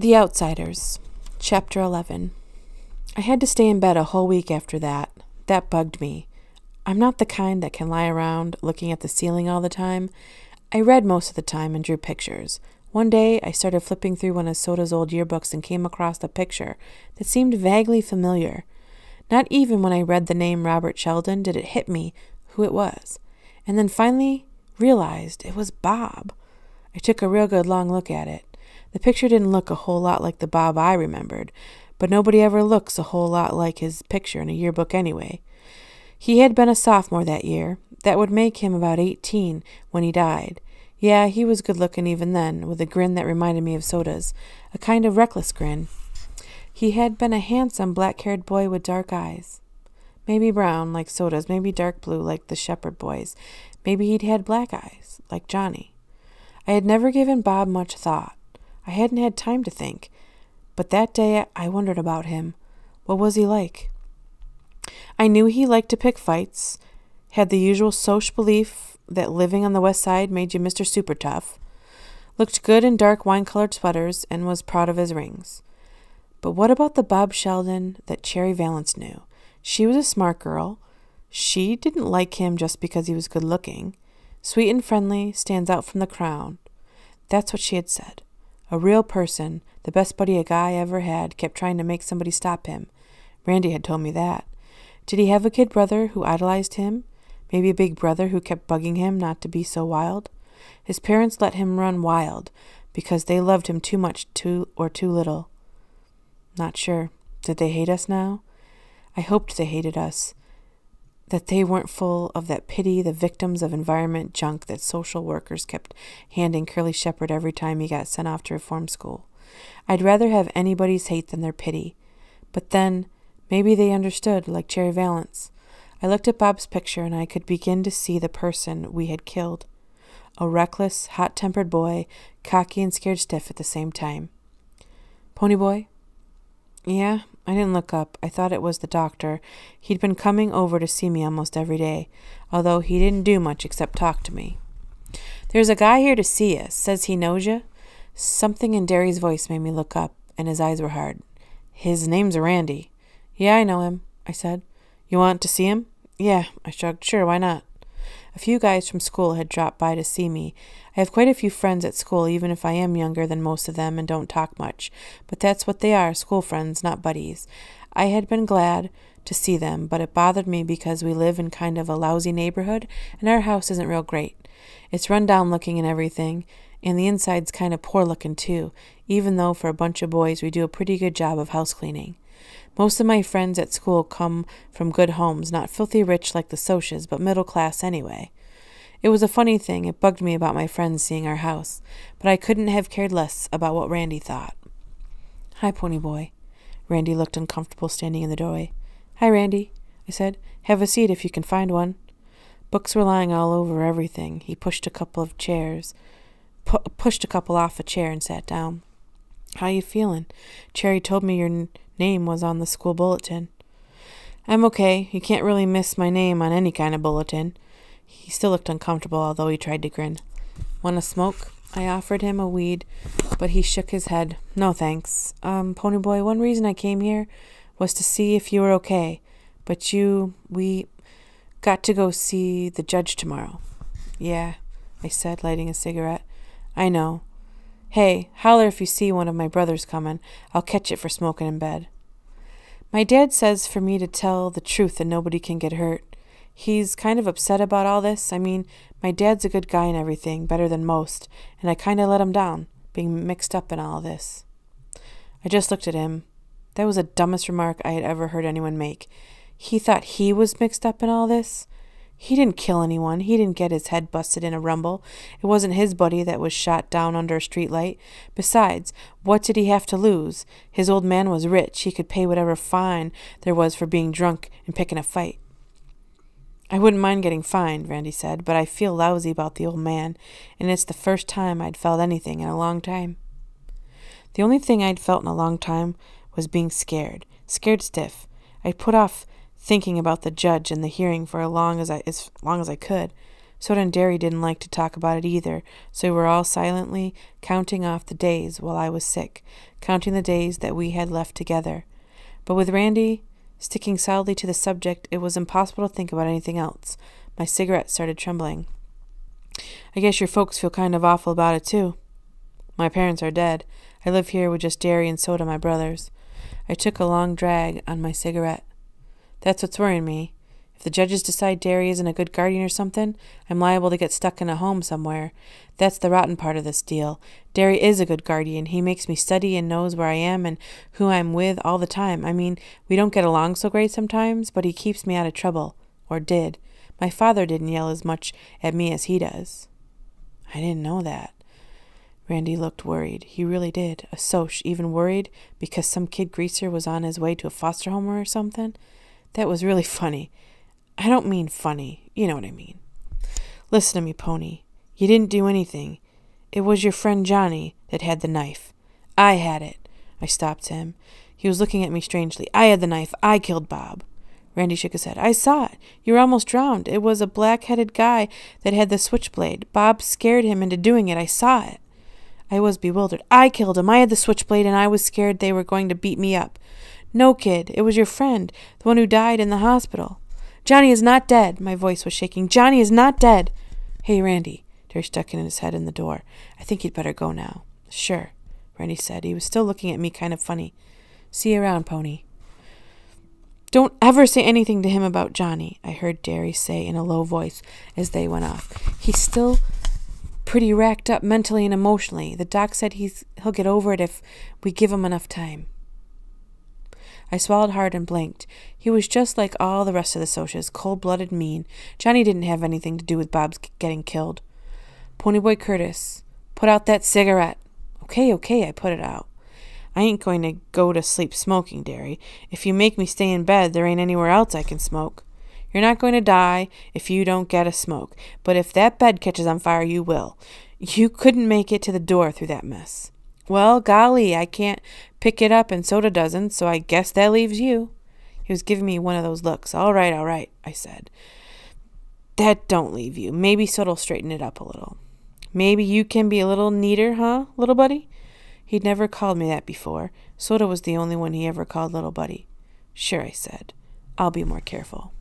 The Outsiders, Chapter 11. I had to stay in bed a whole week after that. That bugged me. I'm not the kind that can lie around looking at the ceiling all the time. I read most of the time and drew pictures. One day I started flipping through one of Soda's old yearbooks and came across a picture that seemed vaguely familiar. Not even when I read the name Robert Sheldon did it hit me who it was, and then finally realized it was Bob. I took a real good long look at it. The picture didn't look a whole lot like the Bob I remembered, but nobody ever looks a whole lot like his picture in a yearbook anyway. He had been a sophomore that year. That would make him about eighteen when he died. Yeah, he was good looking even then, with a grin that reminded me of Soda's, a kind of reckless grin. He had been a handsome black haired boy with dark eyes. Maybe brown, like Soda's, maybe dark blue, like the Shepard boys. Maybe he'd had black eyes, like Johnny. I had never given Bob much thought. I hadn't had time to think. But that day I wondered about him. What was he like? I knew he liked to pick fights, had the usual social belief that living on the west side made you Mr. Super Tough, looked good in dark wine colored sweaters, and was proud of his rings. But what about the Bob Sheldon that Cherry Valance knew? She was a smart girl. She didn't like him just because he was good looking. Sweet and friendly, stands out from the crowd. That's what she had said. A real person, the best buddy a guy ever had, kept trying to make somebody stop him. Randy had told me that. Did he have a kid brother who idolized him? Maybe a big brother who kept bugging him not to be so wild? His parents let him run wild because they loved him too much too or too little. Not sure. Did they hate us now? I hoped they hated us that they weren't full of that pity the victims of environment junk that social workers kept handing Curly Shepard every time he got sent off to reform school. I'd rather have anybody's hate than their pity. But then, maybe they understood, like Cherry Valance. I looked at Bob's picture and I could begin to see the person we had killed. A reckless, hot tempered boy, cocky and scared stiff at the same time. Ponyboy? Yeah, I didn't look up. I thought it was the doctor. He'd been coming over to see me almost every day, although he didn't do much except talk to me. There's a guy here to see us. Says he knows you. Something in Darry's voice made me look up, and his eyes were hard. His name's Randy. Yeah, I know him, I said. You want to see him? Yeah, I shrugged. Sure, why not? A few guys from school had dropped by to see me. I have quite a few friends at school, even if I am younger than most of them and don't talk much. But that's what they are school friends, not buddies. I had been glad to see them, but it bothered me because we live in kind of a lousy neighborhood and our house isn't real great. It's run down looking and everything, and the inside's kind of poor looking too, even though for a bunch of boys we do a pretty good job of house cleaning. Most of my friends at school come from good homes, not filthy rich like the Socs, but middle class anyway. It was a funny thing, it bugged me about my friends seeing our house, but I couldn't have cared less about what Randy thought. Hi, Ponyboy. Randy looked uncomfortable standing in the doorway. Hi, Randy, I said. Have a seat if you can find one. Books were lying all over everything. He pushed a couple of chairs, pu- pushed a couple off a chair and sat down. How you feeling? Cherry told me your name was on the school bulletin. I'm okay. You can't really miss my name on any kind of bulletin. He still looked uncomfortable, although he tried to grin. Want a smoke? I offered him a weed, but he shook his head. No, thanks. Um, Ponyboy, one reason I came here was to see if you were okay. But you, we got to go see the judge tomorrow. Yeah, I said, lighting a cigarette. I know. Hey, holler if you see one of my brothers coming. I'll catch it for smoking in bed. My dad says for me to tell the truth and nobody can get hurt. He's kind of upset about all this. I mean, my dad's a good guy and everything, better than most, and I kind of let him down, being mixed up in all this. I just looked at him. That was the dumbest remark I had ever heard anyone make. He thought he was mixed up in all this? He didn't kill anyone. He didn't get his head busted in a rumble. It wasn't his buddy that was shot down under a streetlight. Besides, what did he have to lose? His old man was rich. He could pay whatever fine there was for being drunk and picking a fight. I wouldn't mind getting fined, Randy said, but I feel lousy about the old man, and it's the first time I'd felt anything in a long time. The only thing I'd felt in a long time was being scared, scared stiff. I'd put off thinking about the judge and the hearing for as long as I as long as I could. Soda and Darry didn't like to talk about it either, so we were all silently counting off the days while I was sick, counting the days that we had left together. But with Randy sticking solidly to the subject, it was impossible to think about anything else. My cigarette started trembling. I guess your folks feel kind of awful about it, too. My parents are dead. I live here with just Darry and Soda, my brothers. I took a long drag on my cigarette. That's what's worrying me. If the judges decide Darry isn't a good guardian or something, I'm liable to get stuck in a home somewhere. That's the rotten part of this deal. Darry is a good guardian. He makes me study and knows where I am and who I'm with all the time. I mean, we don't get along so great sometimes, but he keeps me out of trouble. Or did. My father didn't yell as much at me as he does. I didn't know that. Randy looked worried. He really did. A Soc, even worried because some kid greaser was on his way to a foster home or something? That was really funny. I don't mean funny. You know what I mean. Listen to me, Pony. You didn't do anything. It was your friend Johnny that had the knife. I had it. I stopped him. He was looking at me strangely. I had the knife. I killed Bob. Randy shook his head. I saw it. You were almost drowned. It was a black headed guy that had the switchblade. Bob scared him into doing it. I saw it. I was bewildered. I killed him. I had the switchblade, and I was scared they were going to beat me up. No, kid. It was your friend, the one who died in the hospital. Johnny is not dead. My voice was shaking. Johnny is not dead. Hey, Randy. Darry stuck in his head in the door. I think you'd better go now. Sure, Randy said. He was still looking at me kind of funny. See you around, Pony. Don't ever say anything to him about Johnny, I heard Darry say in a low voice as they went off. He's still pretty racked up mentally and emotionally. The doc said he's he'll get over it if we give him enough time. I swallowed hard and blinked. He was just like all the rest of the Socs, cold blooded, mean. Johnny didn't have anything to do with Bob's getting killed. Ponyboy Curtis, put out that cigarette. Okay, okay, I put it out. I ain't going to go to sleep smoking, Darry. If you make me stay in bed, there ain't anywhere else I can smoke. You're not going to die if you don't get a smoke, but if that bed catches on fire, you will. You couldn't make it to the door through that mess. Well, golly, I can't pick it up and Soda doesn't, so I guess that leaves you. He was giving me one of those looks. All right, all right, I said. That don't leave you. Maybe Soda'll straighten it up a little. Maybe you can be a little neater, huh, little buddy? He'd never called me that before. Soda was the only one he ever called little buddy. Sure, I said. I'll be more careful.